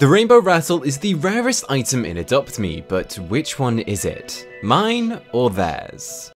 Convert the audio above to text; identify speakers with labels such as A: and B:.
A: The Rainbow Rattle is the rarest item in Adopt Me, but which one is it? Mine or theirs?